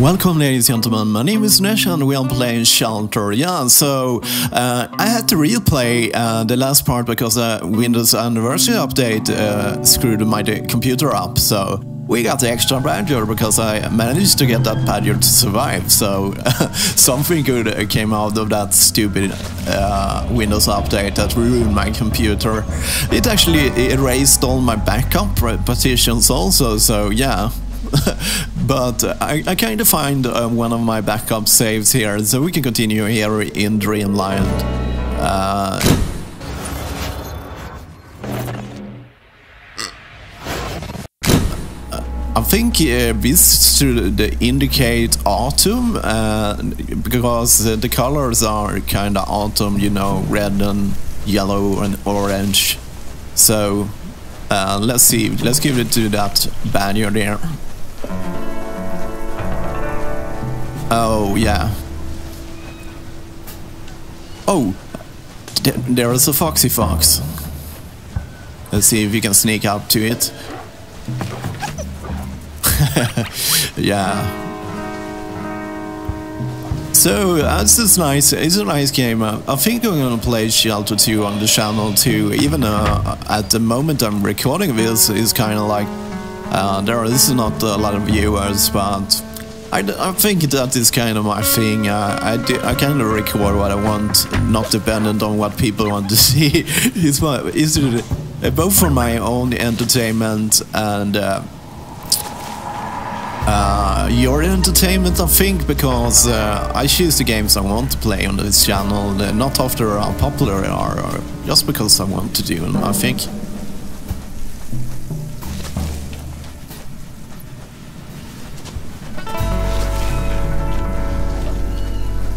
Welcome, ladies and gentlemen. My name is Nesh, and we are playing Shelter. Yeah, so uh, I had to replay uh, the last part because the Windows anniversary update uh, screwed my computer up. So we got the extra badger because I managed to get that badger to survive. So something good came out of that stupid uh, Windows update that ruined my computer. It actually erased all my backup partitions also. So yeah. but I, I kind of find uh, one of my backup saves here, so we can continue here in Dreamland. Uh, I think uh, this should indicate autumn, uh, because the colors are kind of autumn, you know, red and yellow and orange. So uh, let's see, let's give it to that banner there. Oh, yeah. Oh, there is a foxy fox. Let's see if we can sneak up to it. yeah. So that's uh, nice. It's a nice game. Uh, I think I'm gonna play Shelter 2 on the channel too. Even uh, at the moment I'm recording this, is kind of like uh, there is not a lot of viewers, but I, I think that is kind of my thing. Uh, I, I kind of record what I want, not dependent on what people want to see. it's, my, it's uh, both for my own entertainment and uh, uh, your entertainment, I think, because uh, I choose the games I want to play on this channel, not after how popular they are, or just because I want to do them, I think.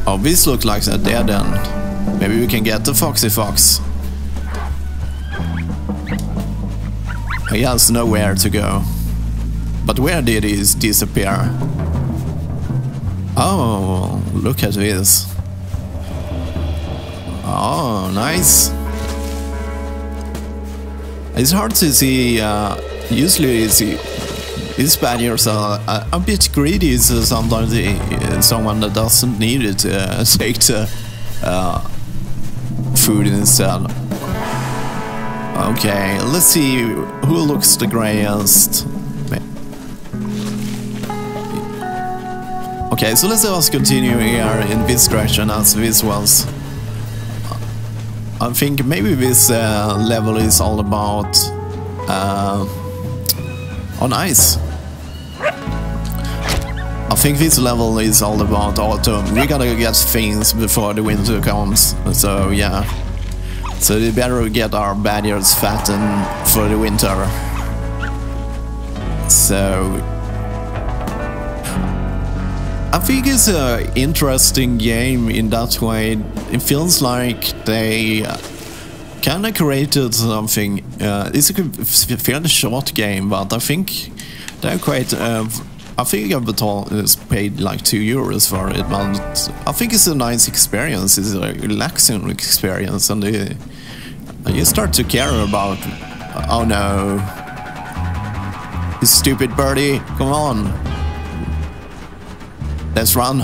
Oh, this looks like a dead end. Maybe we can get the Foxy Fox. He has nowhere to go. But where did he disappear? Oh, look at this. Oh, nice. It's hard to see, uh, usually it's Spaniards are a, a bit greedy, so sometimes uh, someone that doesn't need it takes uh, uh, food instead. Okay, let's see who looks the greyest. Okay, so let's just continue here in this direction as this was. I think maybe this level is all about uh, on ice. I think this level is all about autumn. We gotta get things before the winter comes. So yeah. So we better get our badgers fattened for the winter. So I think it's an interesting game in that way. It feels like they kind of created something. Uh, it's a fairly short game, but I think they're quite. Uh, I think I've paid like two euros for it, but I think it's a nice experience. It's a relaxing experience, and uh, you start to care about. Oh no! You stupid birdie! Come on! Let's run.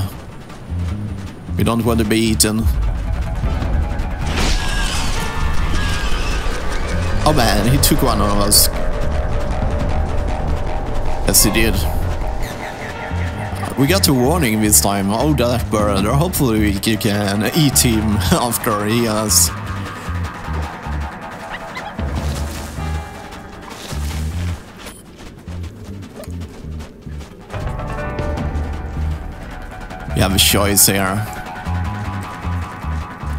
We don't want to be eaten. Oh man, he took one of us. Yes, he did. We got a warning this time. Oh, that bird. Hopefully we can eat him after he has... We have a choice here.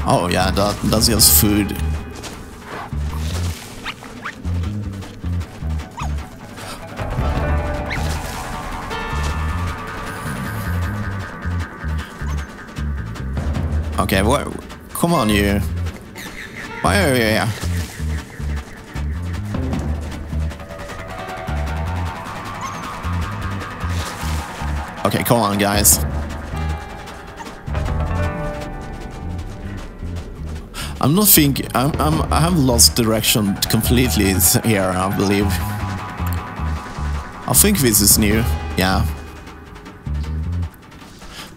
Oh yeah, that, that's just food. Okay, what? Come on, you. Why are you here? Okay, come on, guys. I'm not thinking. I'm, I'm. I have lost direction completely here. I believe. I think this is new. Yeah.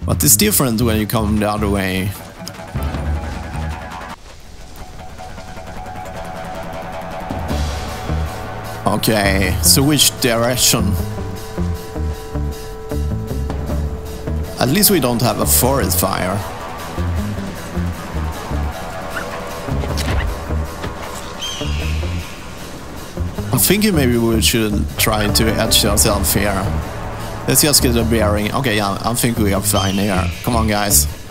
But it's different when you come the other way. Okay, so which direction? At least we don't have a forest fire. I'm thinking maybe we should try to edge ourselves here. Let's just get a bearing. Okay, yeah, I think we are fine here. Come on, guys.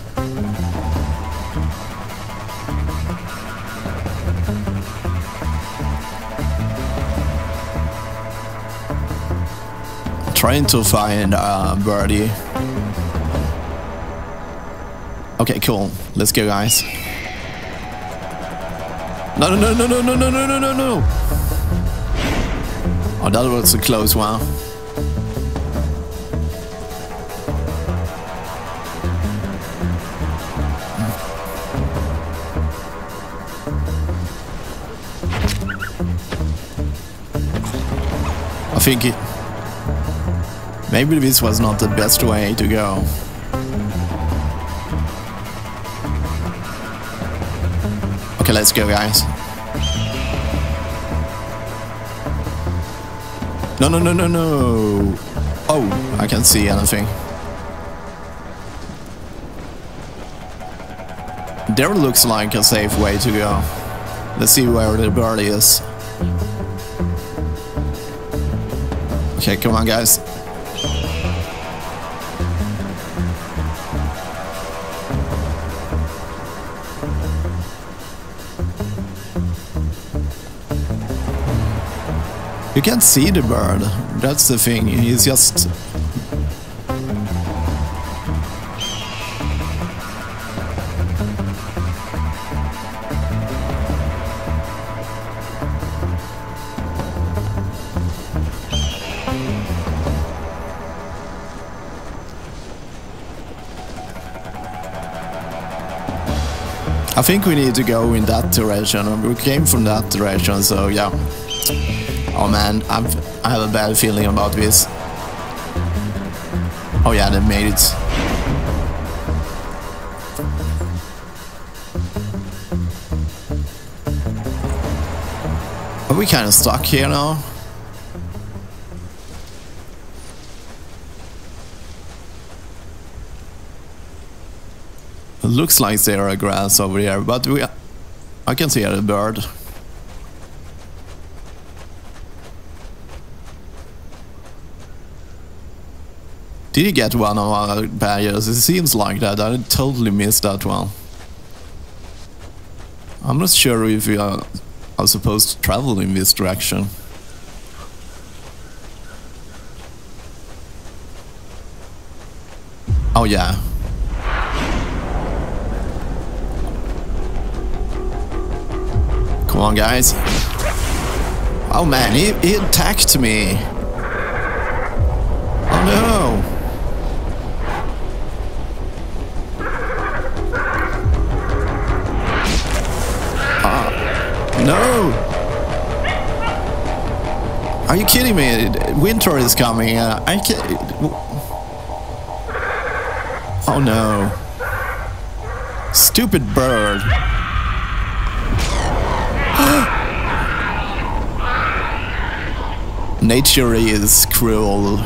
Trying to find uh, birdie. Okay, cool. Let's go, guys. No, no, no, no, no, no, no, no, no, no, no. Oh, that was a close one. I think it, maybe this was not the best way to go. Okay, let's go, guys. No, no, no, no, no. Oh, I can't see anything. There looks like a safe way to go. Let's see where the birdie is. Okay, come on, guys. You can't see the bird. That's the thing. He's just... I think we need to go in that direction. We came from that direction, so yeah. Oh man, I've, I have a bad feeling about this. Oh yeah, they made it. Are we kind of stuck here now? It looks like there are grass over here, but we, I can see a bird. Did you get one of our barriers? It seems like that. I totally missed that one. I'm not sure if we are, are supposed to travel in this direction. Oh yeah. Come on guys. Oh man, he, he attacked me. Oh no. No! Are you kidding me? Winter is coming. Uh, I can't. Oh no. Stupid bird. Nature is cruel.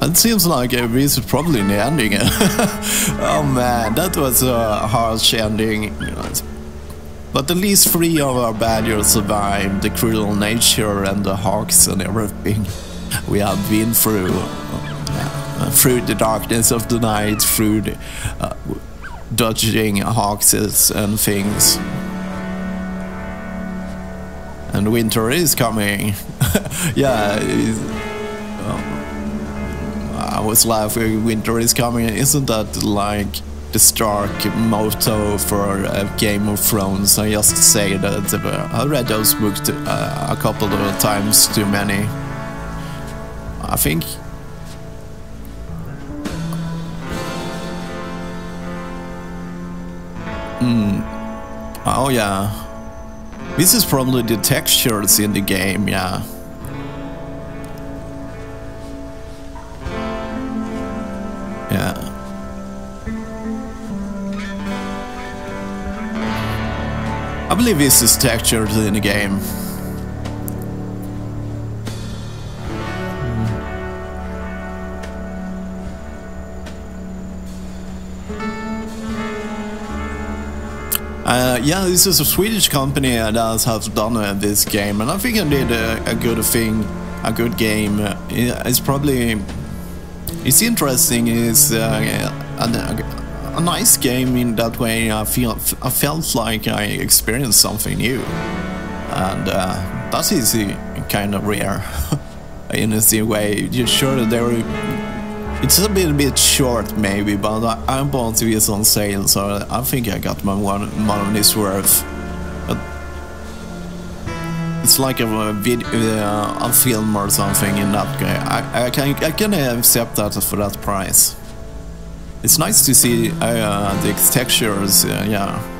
It seems like this is probably the ending. oh man, that was a harsh ending. But at least three of our badgers survived the cruel nature and the hawks and everything we have been through. Uh, through the darkness of the night, through the, uh, dodging hawks and things. And winter is coming. yeah. I was laughing, winter is coming. Isn't that like the Stark motto for uh, Game of Thrones? I just say that uh, I read those books uh, a couple of times too many. I think. Hmm. Oh yeah. This is probably the textures in the game. Yeah. Believe this is textured in the game. Uh, yeah, this is a Swedish company that has done uh, this game, and I think I did a, a good thing, a good game. Uh, it's probably it's interesting. It's uh, a, nice game in that way. I feel I felt like I experienced something new, and uh, that is kind of rare in a way. You're sure there it's a bit, bit short maybe, but I, I bought this on sale, so I think I got my one money's worth. But it's like a video, uh, a film or something in that game. I, I can I can accept that for that price. It's nice to see uh, the textures, uh, yeah.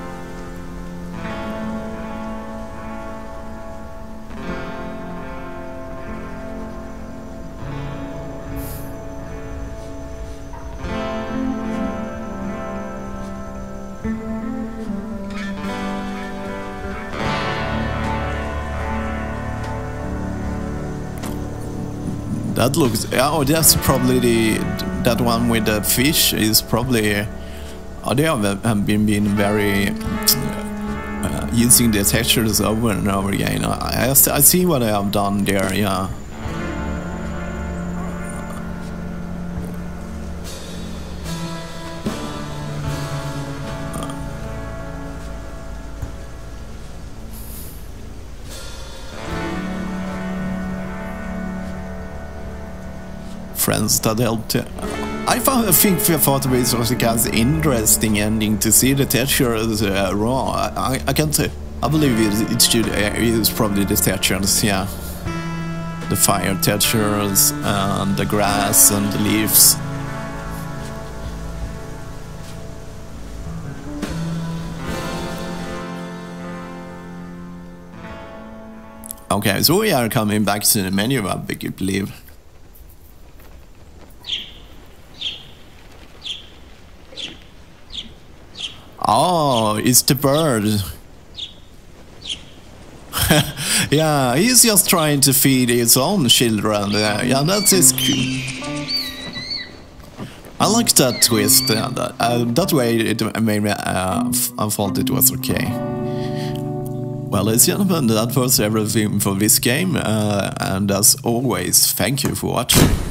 That looks. Oh, that's probably the that one with the fish is probably. Oh, they have been been very uh, using the textures over and over again. I, I, see what I have done there. Yeah. Friends that helped. I, found, I think I thought it was a kind of interesting ending to see the textures uh, raw. I, I can't say. I believe it, it should. Uh, it was probably the textures, yeah. The fire textures and the grass and the leaves. Okay, so we are coming back to the menu, I believe. Oh, it's the bird. yeah, he's just trying to feed his own children. Uh, yeah, that's his. I like that twist. That, uh, that way it made me. Uh, I thought it was okay. Well, ladies and gentlemen, that was everything for this game, uh, and as always, thank you for watching.